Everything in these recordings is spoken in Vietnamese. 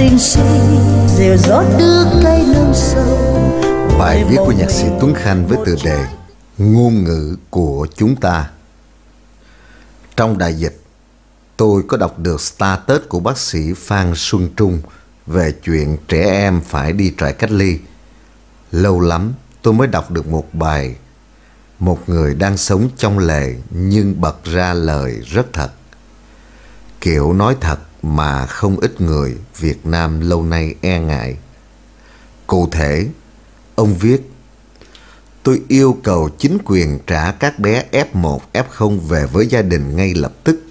tình si dìu gió đưa cây nương sâu Bài viết của nhạc sĩ Tuấn Khanh với tựa đề Ngôn ngữ của chúng ta Trong đại dịch, tôi có đọc được status của bác sĩ Phan Xuân Trung về chuyện trẻ em phải đi trại cách ly. Lâu lắm tôi mới đọc được một bài Một người đang sống trong lề nhưng bật ra lời rất thật. Kiểu nói thật mà không ít người Việt Nam lâu nay e ngại. Cụ thể, ông viết Tôi yêu cầu chính quyền trả các bé F1, F0 về với gia đình ngay lập tức.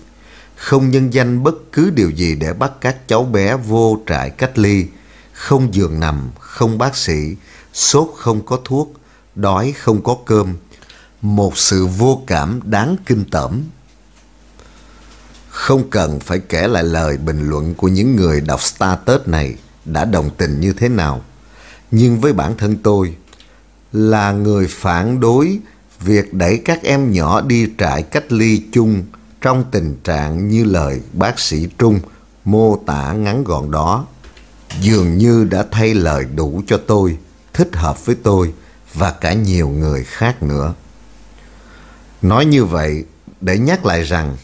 Không nhân danh bất cứ điều gì để bắt các cháu bé vô trại cách ly. Không giường nằm, không bác sĩ, sốt không có thuốc, đói không có cơm. Một sự vô cảm đáng kinh tởm. Không cần phải kể lại lời bình luận của những người đọc status này đã đồng tình như thế nào. Nhưng với bản thân tôi, là người phản đối việc đẩy các em nhỏ đi trại cách ly chung trong tình trạng như lời bác sĩ Trung mô tả ngắn gọn đó. Dường như đã thay lời đủ cho tôi, thích hợp với tôi và cả nhiều người khác nữa. Nói như vậy để nhắc lại rằng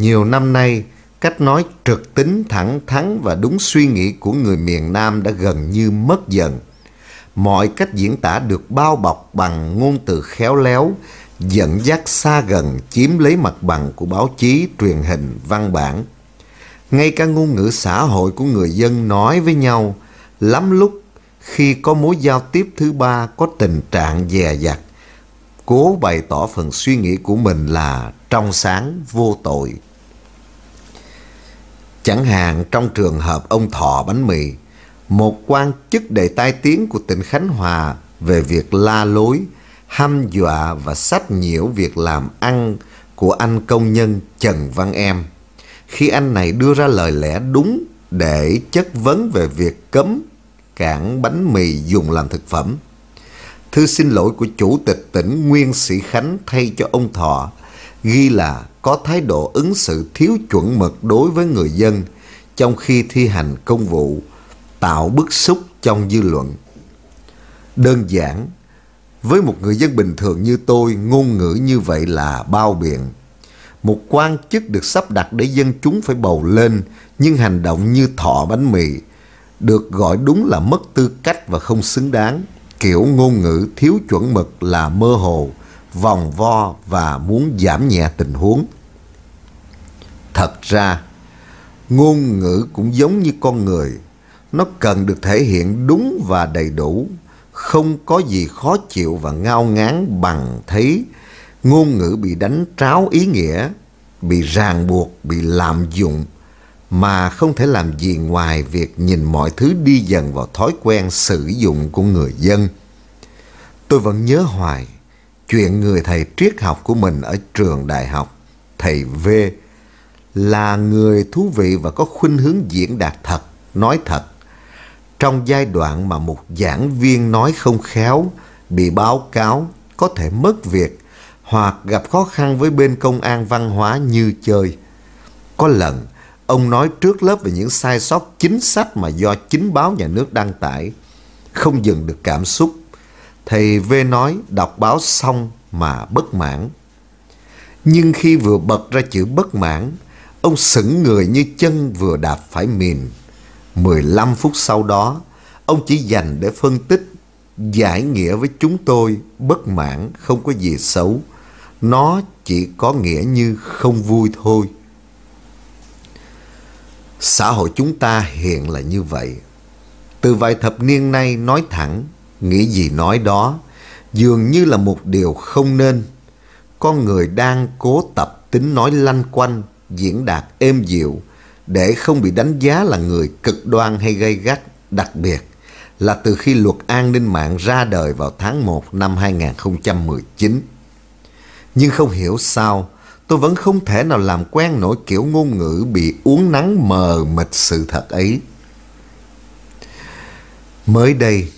nhiều năm nay cách nói trực tính thẳng thắn và đúng suy nghĩ của người miền Nam đã gần như mất dần mọi cách diễn tả được bao bọc bằng ngôn từ khéo léo, dẫn dắt xa gần chiếm lấy mặt bằng của báo chí, truyền hình, văn bản. Ngay cả ngôn ngữ xã hội của người dân nói với nhau, lắm lúc khi có mối giao tiếp thứ ba có tình trạng dè dặt, cố bày tỏ phần suy nghĩ của mình là trong sáng, vô tội. Chẳng hạn trong trường hợp ông Thọ bánh mì, một quan chức đầy tai tiếng của tỉnh Khánh Hòa về việc la lối, hăm dọa và sách nhiễu việc làm ăn của anh công nhân Trần Văn Em. Khi anh này đưa ra lời lẽ đúng để chất vấn về việc cấm cản bánh mì dùng làm thực phẩm. Thư xin lỗi của Chủ tịch tỉnh Nguyên Sĩ Khánh thay cho ông Thọ ghi là có thái độ ứng xử thiếu chuẩn mực đối với người dân trong khi thi hành công vụ tạo bức xúc trong dư luận. Đơn giản, với một người dân bình thường như tôi, ngôn ngữ như vậy là bao biện. Một quan chức được sắp đặt để dân chúng phải bầu lên, nhưng hành động như thọ bánh mì, được gọi đúng là mất tư cách và không xứng đáng. Kiểu ngôn ngữ thiếu chuẩn mực là mơ hồ, vòng vo và muốn giảm nhẹ tình huống. Thật ra, ngôn ngữ cũng giống như con người, nó cần được thể hiện đúng và đầy đủ, không có gì khó chịu và ngao ngán bằng thấy ngôn ngữ bị đánh tráo ý nghĩa, bị ràng buộc, bị lạm dụng, mà không thể làm gì ngoài việc nhìn mọi thứ đi dần vào thói quen sử dụng của người dân. Tôi vẫn nhớ hoài chuyện người thầy triết học của mình ở trường đại học, thầy V, là người thú vị và có khuynh hướng diễn đạt thật, nói thật, trong giai đoạn mà một giảng viên nói không khéo, bị báo cáo, có thể mất việc hoặc gặp khó khăn với bên công an văn hóa như chơi. Có lần, ông nói trước lớp về những sai sót chính sách mà do chính báo nhà nước đăng tải. Không dừng được cảm xúc. Thầy V nói đọc báo xong mà bất mãn. Nhưng khi vừa bật ra chữ bất mãn, ông sững người như chân vừa đạp phải mìn. 15 phút sau đó, ông chỉ dành để phân tích, giải nghĩa với chúng tôi bất mãn không có gì xấu. Nó chỉ có nghĩa như không vui thôi. Xã hội chúng ta hiện là như vậy. Từ vài thập niên nay nói thẳng, nghĩ gì nói đó, dường như là một điều không nên. Con người đang cố tập tính nói lanh quanh, diễn đạt êm dịu, để không bị đánh giá là người cực đoan hay gây gắt, đặc biệt là từ khi luật an ninh mạng ra đời vào tháng 1 năm 2019. Nhưng không hiểu sao, tôi vẫn không thể nào làm quen nổi kiểu ngôn ngữ bị uốn nắng mờ mịt sự thật ấy. Mới đây,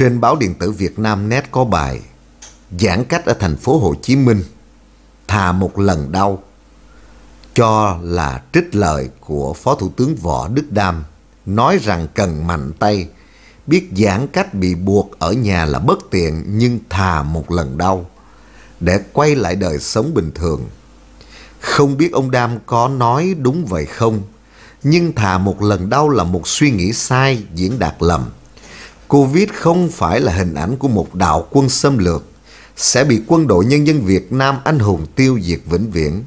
trên báo điện tử Việt Nam Net có bài Giãn cách ở thành phố Hồ Chí Minh, thà một lần đau cho là trích lời của Phó Thủ tướng Võ Đức Đam nói rằng cần mạnh tay, biết giãn cách bị buộc ở nhà là bất tiện nhưng thà một lần đau để quay lại đời sống bình thường. Không biết ông Đam có nói đúng vậy không, nhưng thà một lần đau là một suy nghĩ sai, diễn đạt lầm. Covid không phải là hình ảnh của một đạo quân xâm lược, sẽ bị quân đội nhân dân Việt Nam anh hùng tiêu diệt vĩnh viễn.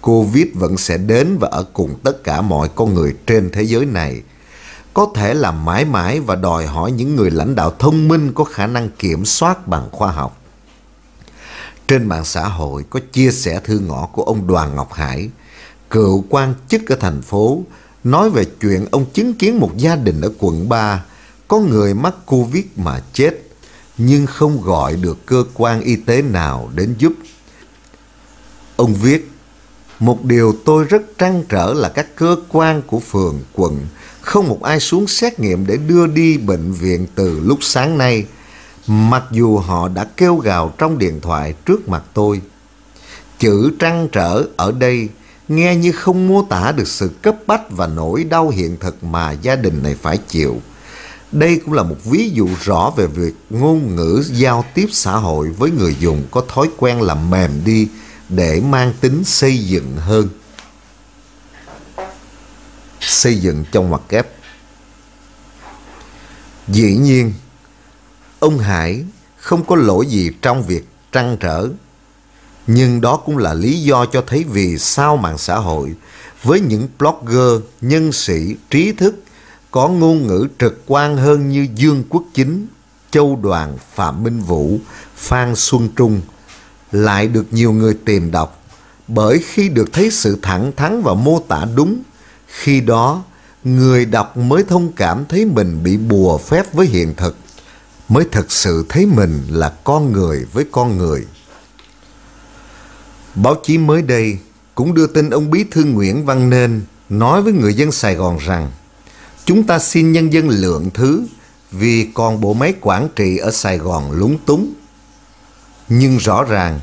Covid vẫn sẽ đến và ở cùng tất cả mọi con người trên thế giới này. Có thể là mãi mãi và đòi hỏi những người lãnh đạo thông minh có khả năng kiểm soát bằng khoa học. Trên mạng xã hội có chia sẻ thư ngõ của ông Đoàn Ngọc Hải, cựu quan chức ở thành phố, nói về chuyện ông chứng kiến một gia đình ở quận 3 có người mắc Covid mà chết, nhưng không gọi được cơ quan y tế nào đến giúp. Ông viết, một điều tôi rất trăn trở là các cơ quan của phường, quận không một ai xuống xét nghiệm để đưa đi bệnh viện từ lúc sáng nay, mặc dù họ đã kêu gào trong điện thoại trước mặt tôi. Chữ trăn trở ở đây nghe như không mô tả được sự cấp bách và nỗi đau hiện thực mà gia đình này phải chịu. Đây cũng là một ví dụ rõ về việc ngôn ngữ giao tiếp xã hội với người dùng có thói quen làm mềm đi để mang tính xây dựng hơn. Xây dựng trong ngoặc kép Dĩ nhiên, ông Hải không có lỗi gì trong việc trăn trở. Nhưng đó cũng là lý do cho thấy vì sao mạng xã hội với những blogger, nhân sĩ, trí thức có ngôn ngữ trực quan hơn như Dương Quốc Chính, Châu Đoàn, Phạm Minh Vũ, Phan Xuân Trung lại được nhiều người tìm đọc bởi khi được thấy sự thẳng thắn và mô tả đúng, khi đó người đọc mới thông cảm thấy mình bị bùa phép với hiện thực, mới thật sự thấy mình là con người với con người. Báo chí mới đây cũng đưa tin ông Bí thư Nguyễn Văn Nên nói với người dân Sài Gòn rằng chúng ta xin nhân dân lượng thứ vì còn bộ máy quản trị ở Sài Gòn lúng túng. Nhưng rõ ràng,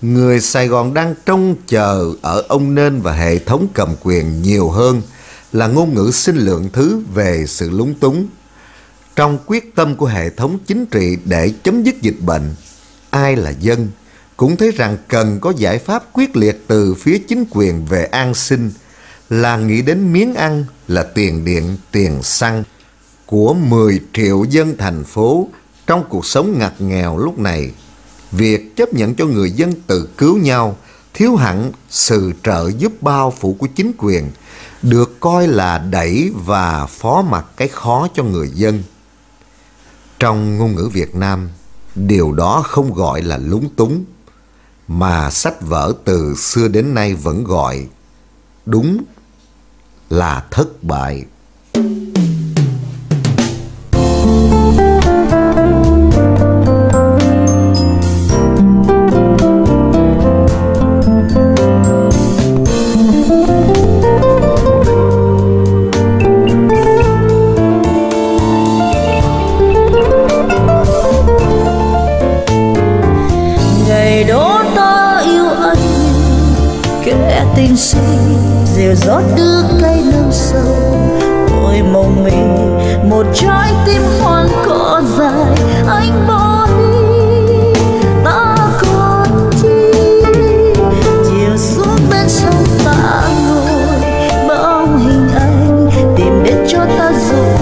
người Sài Gòn đang trông chờ ở ông Nên và hệ thống cầm quyền nhiều hơn là ngôn ngữ xin lượng thứ về sự lúng túng. Trong quyết tâm của hệ thống chính trị để chấm dứt dịch bệnh, ai là dân cũng thấy rằng cần có giải pháp quyết liệt từ phía chính quyền về an sinh, là nghĩ đến miếng ăn là tiền điện, tiền xăng của 10 triệu dân thành phố trong cuộc sống ngặt nghèo lúc này. Việc chấp nhận cho người dân tự cứu nhau, thiếu hẳn sự trợ giúp bao phủ của chính quyền, được coi là đẩy và phó mặc cái khó cho người dân. Trong ngôn ngữ Việt Nam, điều đó không gọi là lúng túng, mà sách vở từ xưa đến nay vẫn gọi đúng là thất bại. Một trái tim hoang cỏ dài. Anh bỏ đi, ta còn chi? Chiều xuống bên sông ta ngồi, bao hình anh tìm đến cho ta rồi.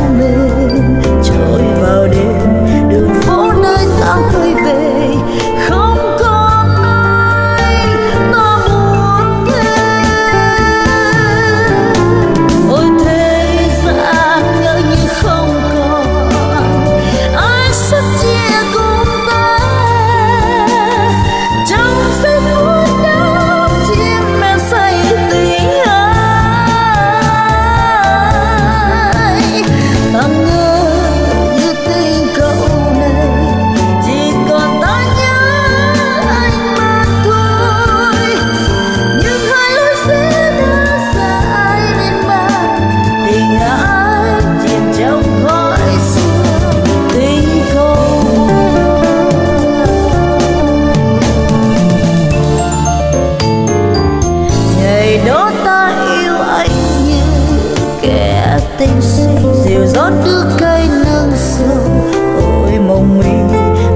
tinh xinh dịu rót nước cây nâng sâu ôi, mộng mình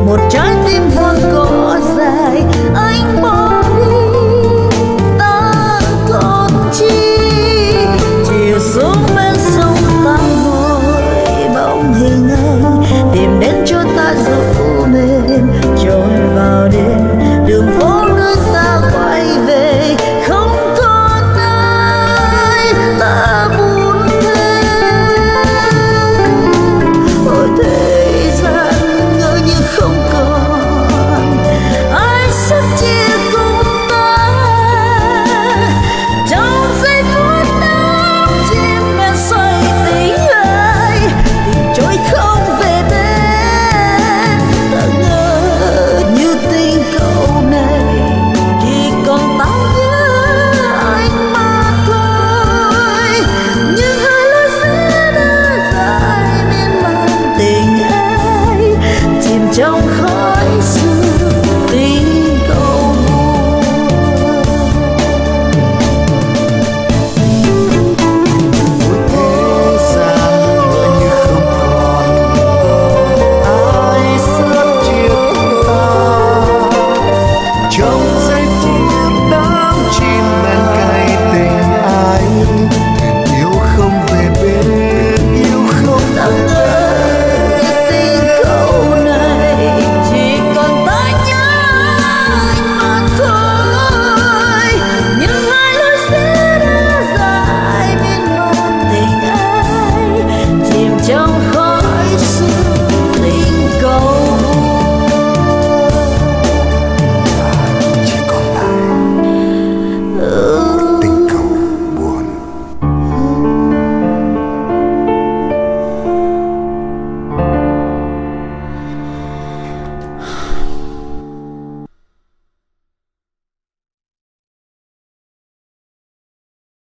một trái tim hoang cỏ dài. Anh bỏ đi ta còn chi? Chiều xuống bên sông ta ngồi, bóng hình anh tìm đến cho ta rồi. chão